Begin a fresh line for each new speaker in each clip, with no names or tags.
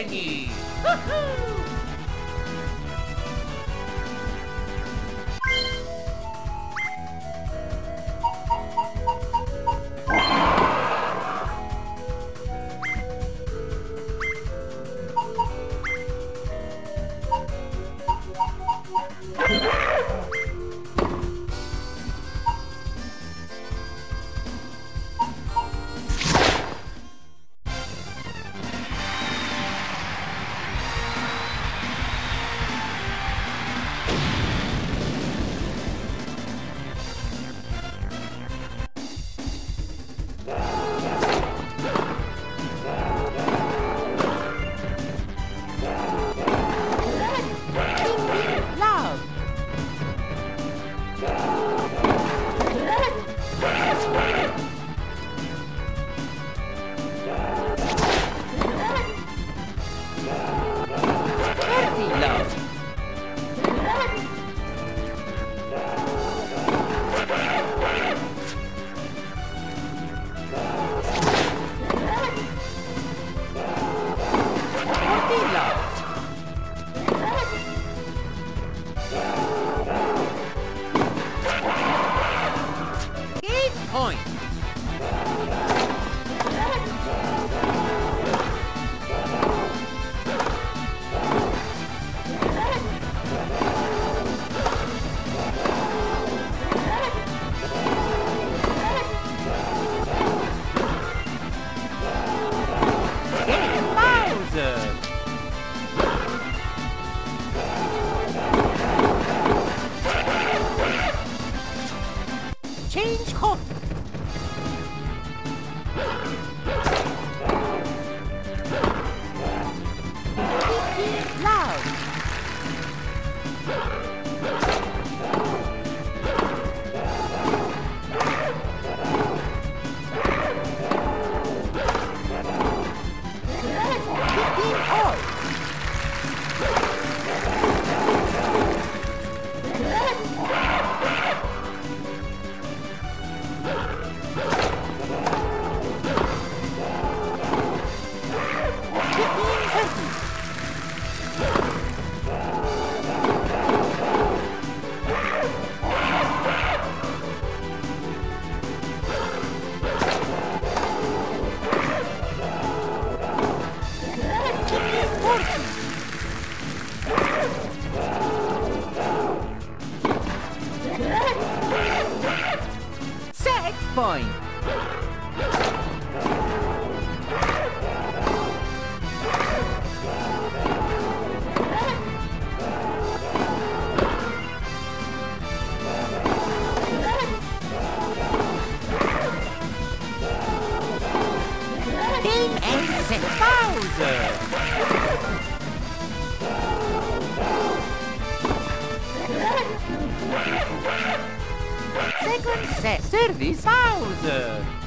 Penny! Woohoo! Change course. divine. King and Bowser! Eh, service House!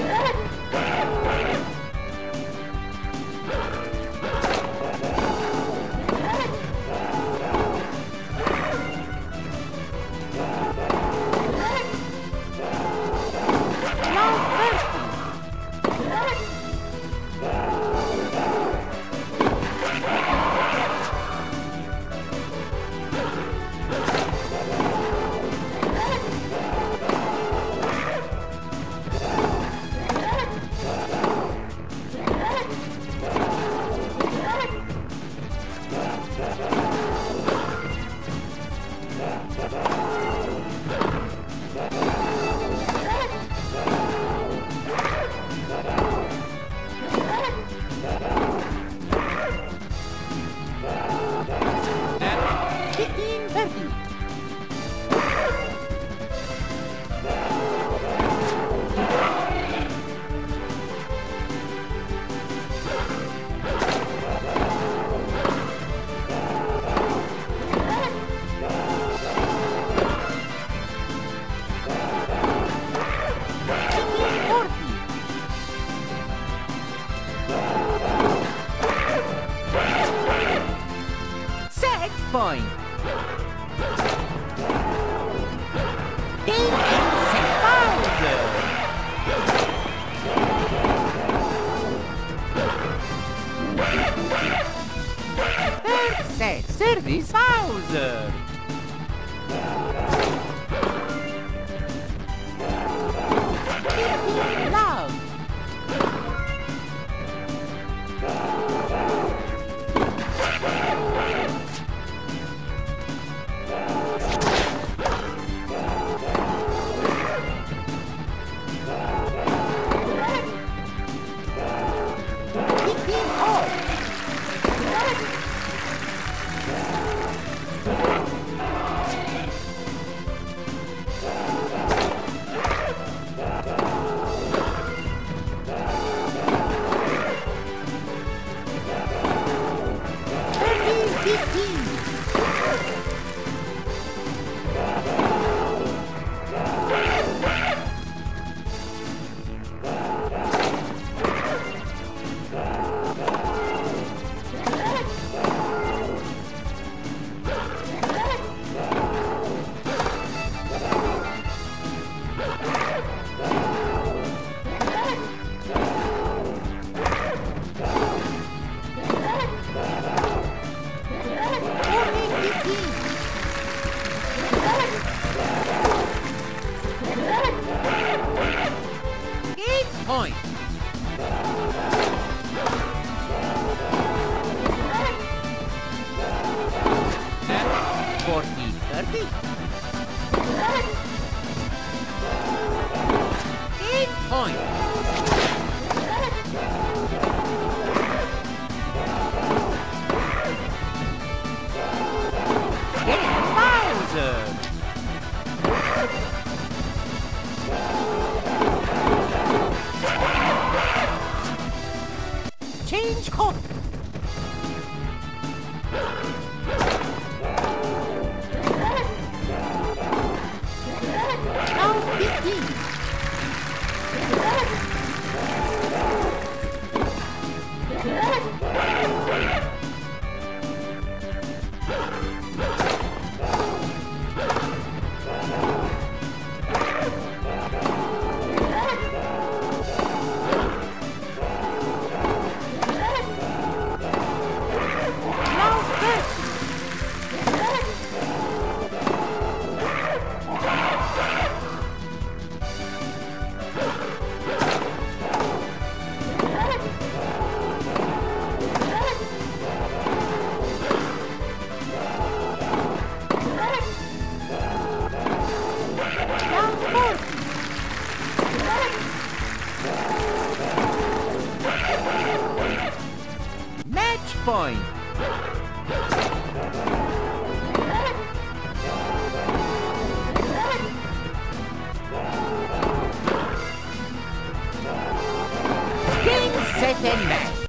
Yeah. sonho. Tem que Yeah. 40, 30. 10. Match point. Game set and.